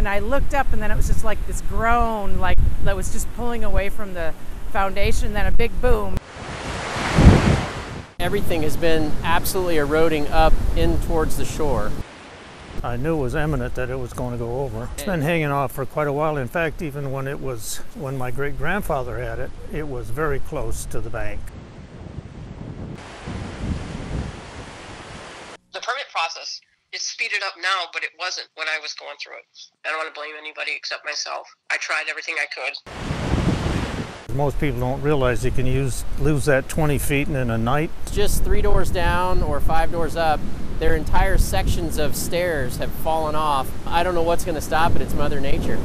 and I looked up, and then it was just like this groan, like that was just pulling away from the foundation. Then a big boom. Everything has been absolutely eroding up in towards the shore. I knew it was imminent that it was going to go over. It's been hanging off for quite a while. In fact, even when it was when my great grandfather had it, it was very close to the bank. the permit process is speeded up now, but it wasn't when I was going through it. I don't want to blame anybody except myself. I tried everything I could. Most people don't realize you can use lose that 20 feet in a night. Just three doors down or five doors up, their entire sections of stairs have fallen off. I don't know what's going to stop it. It's Mother Nature.